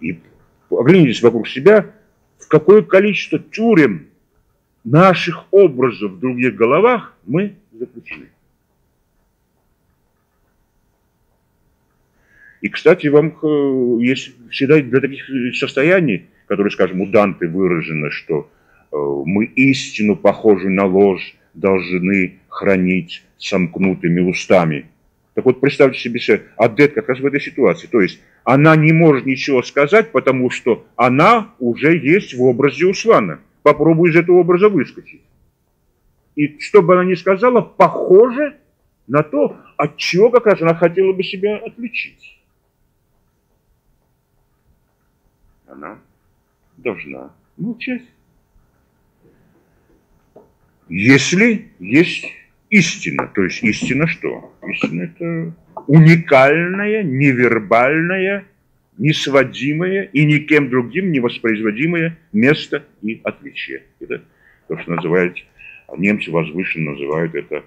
И оглянитесь вокруг себя, в какое количество тюрем наших образов в других головах мы заключены. И, кстати, вам э, есть всегда для таких состояний, которые, скажем, у Данте выражено, что э, мы истину, похожую на ложь, должны хранить сомкнутыми устами. Так вот, представьте себе, Адет как раз в этой ситуации. То есть, она не может ничего сказать, потому что она уже есть в образе Услана. Попробуй из этого образа выскочить. И что бы она ни сказала, похоже на то, от чего как раз она хотела бы себя отличить. Она должна молчать. Если есть истина, то есть истина что? Истина это уникальная, невербальная, несводимое и никем другим не воспроизводимое место и отличие. Это то, что называют, немцы возвышенно называют это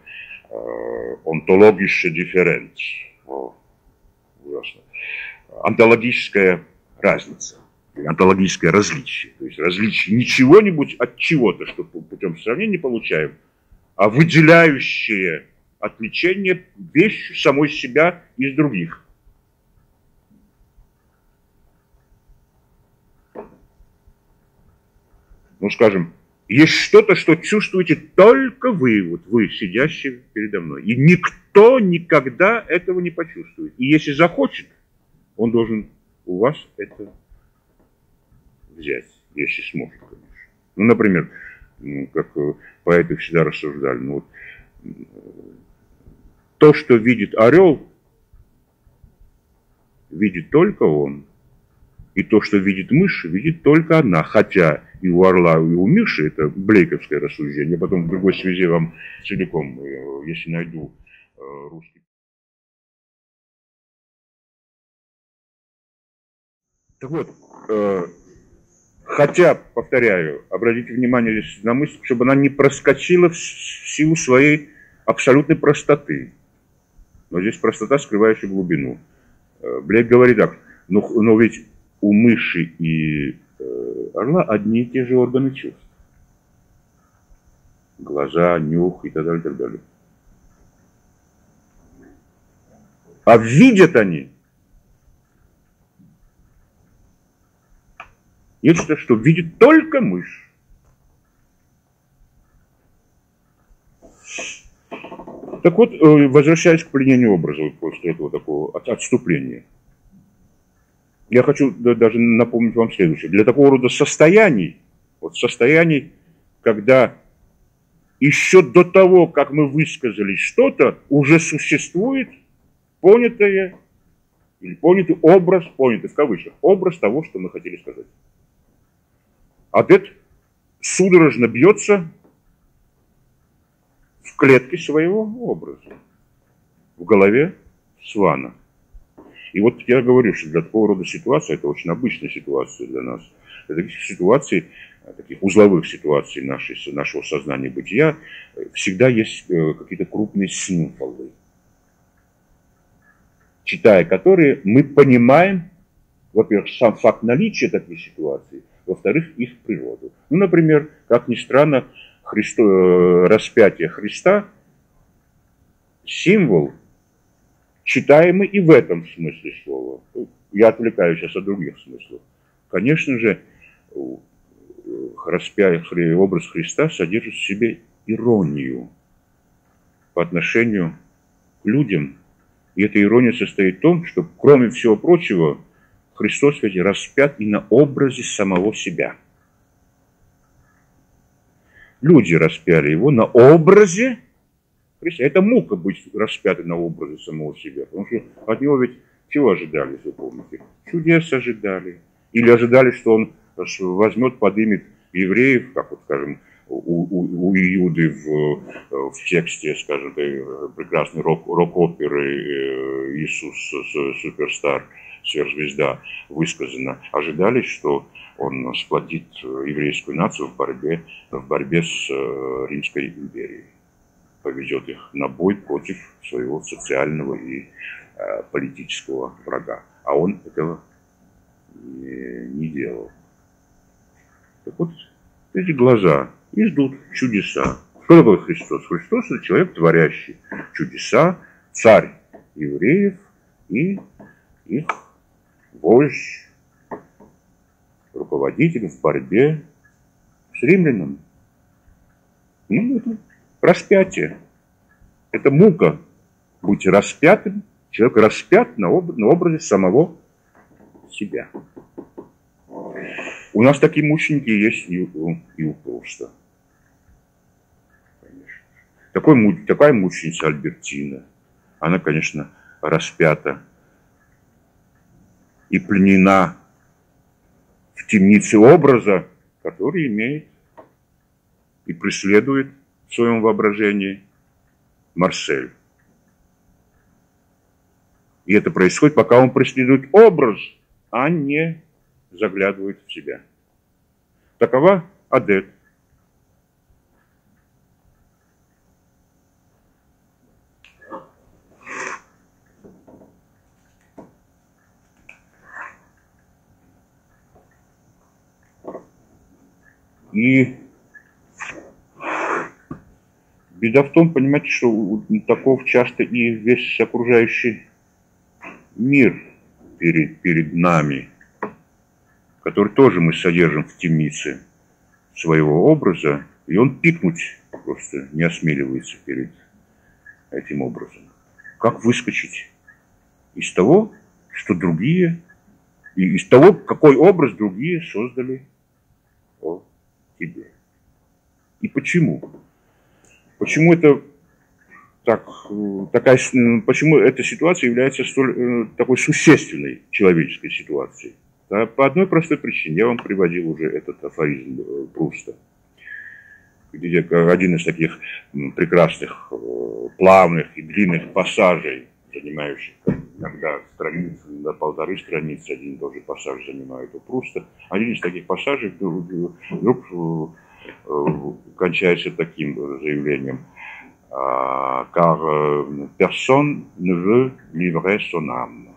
э, онтологическая дифференц. Ужасно. Онтологическая разница, онтологическое различие. То есть различие не чего-нибудь от чего-то, что путем сравнения получаем, а выделяющее отличение вещи самой себя из других. ну, скажем, есть что-то, что чувствуете только вы, вот вы, сидящие передо мной. И никто никогда этого не почувствует. И если захочет, он должен у вас это взять, если сможет, конечно. Ну, например, как э, поэты всегда рассуждали, ну, вот, то, что видит орел, видит только он. И то, что видит мышь, видит только одна. Хотя и у орла, и у мыши, это блейковское рассуждение. Потом в другой связи вам целиком, э, если найду э, русский. Так вот, хотя, повторяю, обратите внимание здесь на мысль, чтобы она не проскочила в силу своей абсолютной простоты. Но здесь простота, скрывающая глубину. Блейк говорит так, но, «Ну, но ведь у мыши и э, орла одни и те же органы чувств. Глаза, нюх и так далее, и так далее. А видят они нечто, что видит только мышь. Так вот, э, возвращаясь к пленению образа после этого такого отступления – я хочу даже напомнить вам следующее. Для такого рода состояний, вот состояний, когда еще до того, как мы высказали что-то, уже существует понятое, или понятый образ, понятый в кавычках, образ того, что мы хотели сказать. Адет судорожно бьется в клетке своего образа, в голове свана – и вот я говорю, что для такого рода ситуации, это очень обычная ситуация для нас, для таких ситуаций, таких узловых ситуаций нашей, нашего сознания бытия, всегда есть э, какие-то крупные символы, читая которые мы понимаем, во-первых, сам факт наличия таких ситуаций, во-вторых, их природу. Ну, например, как ни странно, Христо, э, распятие Христа – символ читаемы и в этом смысле слова. Я отвлекаюсь сейчас от других смыслов. Конечно же, распятие, образ Христа содержит в себе иронию по отношению к людям. И эта ирония состоит в том, что, кроме всего прочего, Христос ведь распят и на образе самого себя. Люди распяли его на образе Христа. Это мука быть распятым на образе самого себя. Потому что от него ведь чего ожидали, если помните? Чудес ожидали. Или ожидали, что он возьмет, подымет евреев, как вот, скажем, у, у, у Иуды в, в тексте, скажем, прекрасной рок, рок-оперы э, «Иисус суперстар», сверхзвезда высказано, ожидали, что он сплотит еврейскую нацию в борьбе, в борьбе с э, Римской империей поведет их на бой против своего социального и э, политического врага. А он этого не, делал. Так вот, эти глаза и ждут чудеса. Что такое Христос? Христос – это человек, творящий чудеса, царь евреев и их вождь, руководитель в борьбе с римлянами. Ну, это распятие. Это мука. Будьте распятым. Человек распят на, об, на образе самого себя. У нас такие мученики есть и у, и у Пруста. Такой, такая мученица Альбертина. Она, конечно, распята и пленена в темнице образа, который имеет и преследует в своем воображении Марсель. И это происходит, пока он преследует образ, а не заглядывает в себя. Такова адепт. И беда в том, понимаете, что таков часто и весь окружающий мир перед, перед нами, который тоже мы содержим в темнице своего образа, и он пикнуть просто не осмеливается перед этим образом. Как выскочить из того, что другие, и из того, какой образ другие создали о тебе. И почему? Почему это так, такая, почему эта ситуация является столь э, такой существенной человеческой ситуацией? Да, по одной простой причине. Я вам приводил уже этот афоризм э, Пруста, где один из таких прекрасных, э, плавных и длинных пассажей, занимающих иногда страницу, иногда полторы страницы, один и тот же пассаж занимает у Пруста. Один из таких пассажей вдруг, вдруг кончается таким заявлением – car personne ne veut livrer son âme.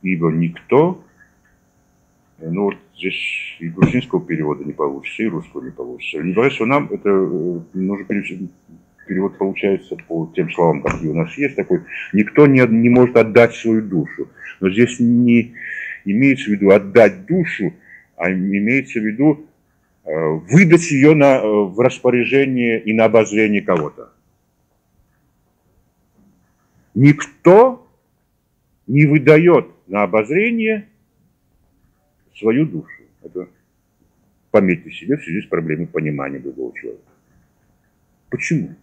Ибо никто, ну вот здесь и грузинского перевода не получится, и русского не получится. Livrer son âme, это нужно перевод получается по тем словам, какие у нас есть, такой, никто не, не может отдать свою душу. Но здесь не имеется в виду отдать душу, а имеется в виду Э, выдать ее на, э, в распоряжение и на обозрение кого-то. Никто не выдает на обозрение свою душу. Это пометьте себе в связи с проблемой понимания другого человека. Почему?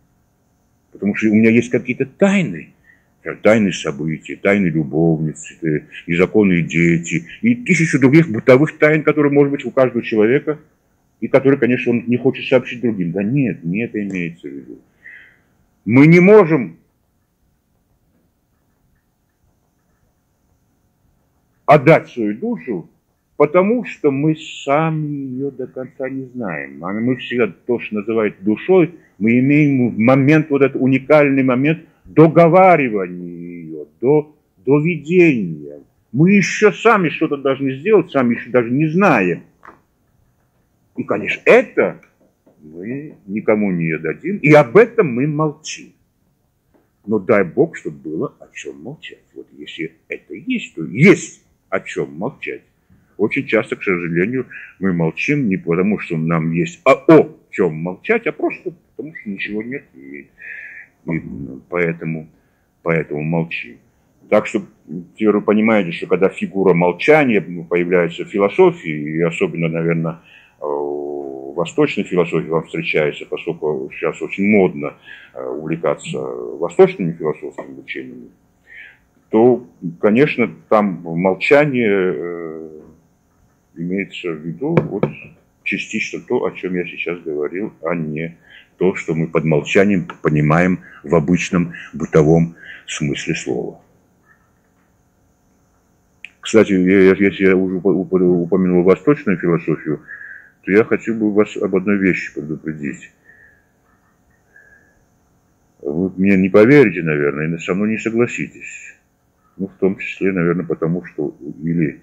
Потому что у меня есть какие-то тайны, тайны события, тайны любовницы, незаконные дети и тысячу других бытовых тайн, которые, может быть, у каждого человека – и который, конечно, он не хочет сообщить другим. Да нет, не это имеется в виду. Мы не можем отдать свою душу, потому что мы сами ее до конца не знаем. Мы всегда то, что называют душой, мы имеем момент, вот этот уникальный момент договаривания ее, до, до видения. Мы еще сами что-то должны сделать, сами еще даже не знаем. И, конечно, это мы никому не дадим, и об этом мы молчим. Но дай Бог, чтобы было о чем молчать. Вот если это есть, то есть о чем молчать. Очень часто, к сожалению, мы молчим не потому, что нам есть о, о чем молчать, а просто потому, что ничего нет. И, и поэтому, поэтому молчим. Так что теперь вы понимаете, что когда фигура молчания появляется в философии, и особенно, наверное, восточной философии вам встречается, поскольку сейчас очень модно э, увлекаться восточными философскими учениями, то, конечно, там молчание э, имеется в виду вот частично то, о чем я сейчас говорил, а не то, что мы под молчанием понимаем в обычном бытовом смысле слова. Кстати, если я уже упомянул восточную философию, то я хотел бы вас об одной вещи предупредить. Вы мне не поверите, наверное, и со мной не согласитесь. Ну, в том числе, наверное, потому что или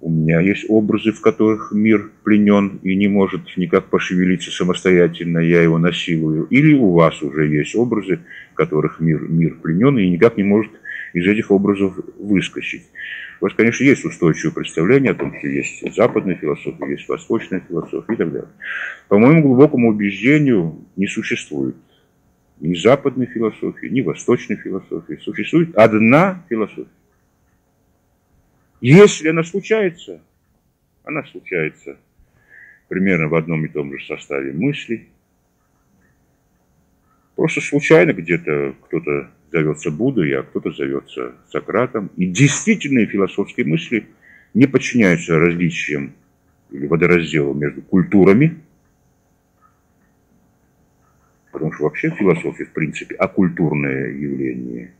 у меня есть образы, в которых мир пленен и не может никак пошевелиться самостоятельно, я его насилую. Или у вас уже есть образы, в которых мир, мир пленен и никак не может из этих образов выскочить. У вас, конечно, есть устойчивое представление о том, что есть западная философия, есть восточная философия и так далее. По моему глубокому убеждению, не существует ни западной философии, ни восточной философии. Существует одна философия. Если она случается, она случается примерно в одном и том же составе мыслей. Просто случайно где-то кто-то зовется Буддой, а кто-то зовется Сократом. И действительные философские мысли не подчиняются различиям или водоразделу между культурами, потому что вообще философия, в принципе, оккультурное явление –